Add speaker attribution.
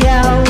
Speaker 1: 笑。